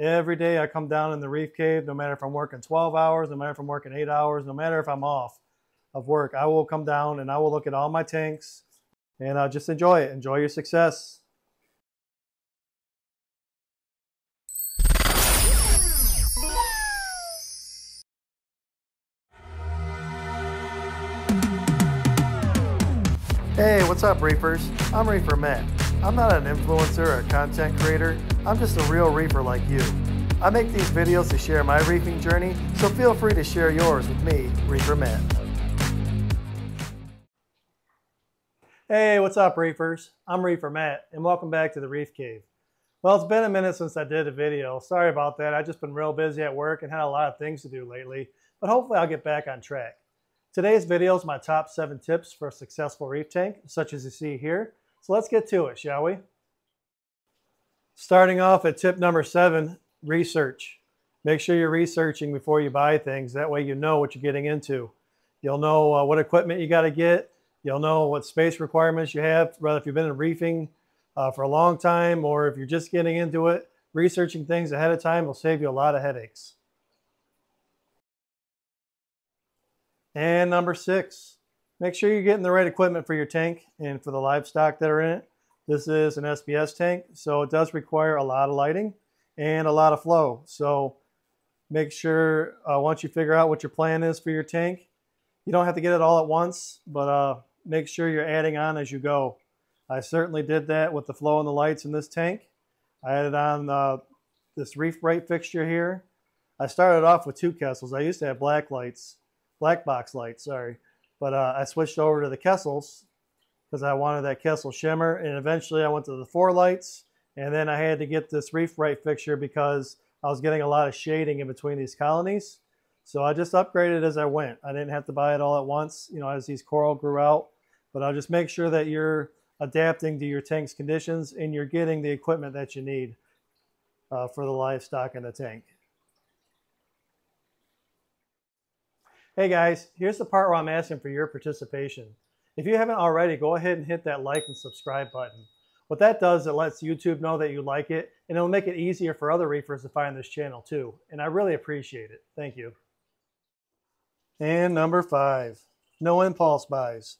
Every day I come down in the reef cave, no matter if I'm working 12 hours, no matter if I'm working eight hours, no matter if I'm off of work, I will come down and I will look at all my tanks and uh, just enjoy it. Enjoy your success. Hey, what's up, reefers? I'm Reefer Matt. I'm not an influencer or a content creator. I'm just a real reefer like you. I make these videos to share my reefing journey, so feel free to share yours with me, Reefer Matt. Hey, what's up, reefers? I'm Reefer Matt, and welcome back to the Reef Cave. Well, it's been a minute since I did a video. Sorry about that. I've just been real busy at work and had a lot of things to do lately, but hopefully I'll get back on track. Today's video is my top seven tips for a successful reef tank, such as you see here. So let's get to it, shall we? Starting off at tip number seven, research. Make sure you're researching before you buy things. That way you know what you're getting into. You'll know uh, what equipment you got to get. You'll know what space requirements you have, whether if you've been in reefing uh, for a long time or if you're just getting into it. Researching things ahead of time will save you a lot of headaches. And number six, make sure you're getting the right equipment for your tank and for the livestock that are in it. This is an SPS tank, so it does require a lot of lighting and a lot of flow. So make sure uh, once you figure out what your plan is for your tank, you don't have to get it all at once, but uh, make sure you're adding on as you go. I certainly did that with the flow and the lights in this tank. I added on uh, this Reef Brite fixture here. I started off with two Kessils. I used to have black lights black box lights, sorry. But uh, I switched over to the Kessils because I wanted that Kessil shimmer. And eventually I went to the four lights. And then I had to get this Reef Brite fixture because I was getting a lot of shading in between these colonies. So I just upgraded as I went. I didn't have to buy it all at once, you know, as these coral grew out. But I'll just make sure that you're adapting to your tank's conditions and you're getting the equipment that you need uh, for the livestock in the tank. Hey guys, here's the part where I'm asking for your participation. If you haven't already, go ahead and hit that like and subscribe button. What that does, it lets YouTube know that you like it, and it'll make it easier for other reefers to find this channel too. And I really appreciate it. Thank you. And number five, no impulse buys.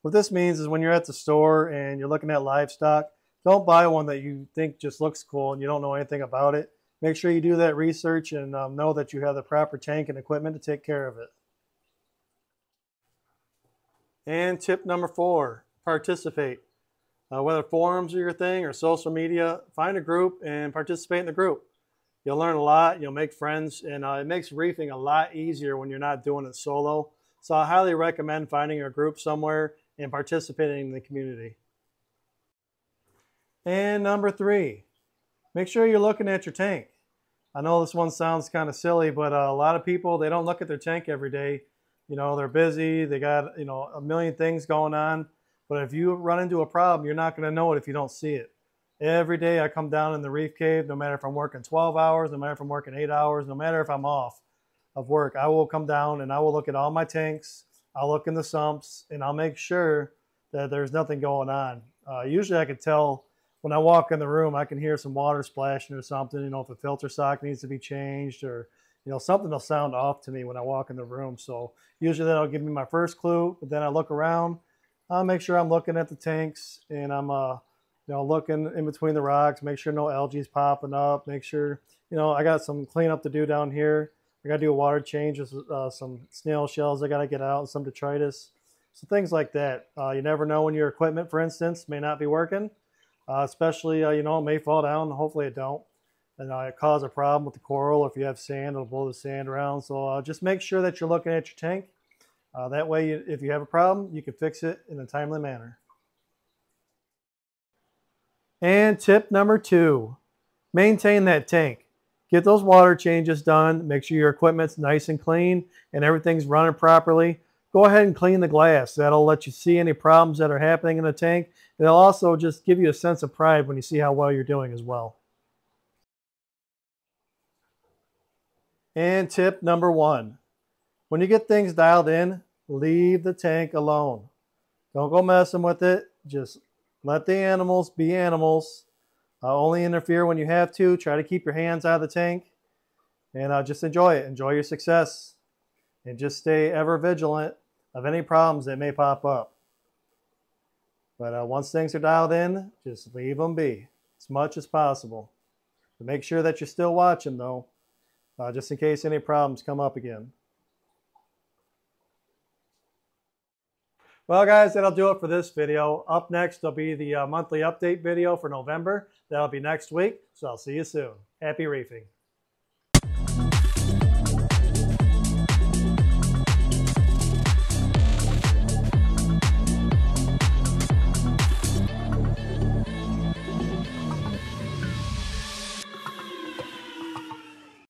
What this means is when you're at the store and you're looking at livestock, don't buy one that you think just looks cool and you don't know anything about it. Make sure you do that research and um, know that you have the proper tank and equipment to take care of it. And tip number four, participate. Uh, whether forums are your thing or social media, find a group and participate in the group. You'll learn a lot, you'll make friends, and uh, it makes reefing a lot easier when you're not doing it solo. So I highly recommend finding a group somewhere and participating in the community. And number three, make sure you're looking at your tank. I know this one sounds kind of silly, but uh, a lot of people, they don't look at their tank every day you know, they're busy, they got, you know, a million things going on. But if you run into a problem, you're not going to know it if you don't see it. Every day I come down in the reef cave, no matter if I'm working 12 hours, no matter if I'm working eight hours, no matter if I'm off of work, I will come down and I will look at all my tanks. I'll look in the sumps and I'll make sure that there's nothing going on. Uh, usually I can tell when I walk in the room, I can hear some water splashing or something, you know, if a filter sock needs to be changed or you know, something will sound off to me when I walk in the room. So usually that'll give me my first clue, but then I look around, I'll make sure I'm looking at the tanks and I'm, uh, you know, looking in between the rocks, make sure no algae is popping up, make sure, you know, I got some cleanup to do down here. I got to do a water change with uh, some snail shells I got to get out and some detritus. So things like that. Uh, you never know when your equipment, for instance, may not be working, uh, especially, uh, you know, it may fall down. Hopefully it don't and uh, it cause a problem with the coral. If you have sand, it'll blow the sand around. So uh, just make sure that you're looking at your tank. Uh, that way, you, if you have a problem, you can fix it in a timely manner. And tip number two, maintain that tank. Get those water changes done. Make sure your equipment's nice and clean and everything's running properly. Go ahead and clean the glass. That'll let you see any problems that are happening in the tank. It'll also just give you a sense of pride when you see how well you're doing as well. And tip number one, when you get things dialed in, leave the tank alone. Don't go messing with it. Just let the animals be animals. Uh, only interfere when you have to. Try to keep your hands out of the tank and uh, just enjoy it. Enjoy your success and just stay ever vigilant of any problems that may pop up. But uh, once things are dialed in, just leave them be as much as possible. But make sure that you're still watching though, uh, just in case any problems come up again. Well, guys, that'll do it for this video. Up next will be the uh, monthly update video for November. That'll be next week, so I'll see you soon. Happy reefing.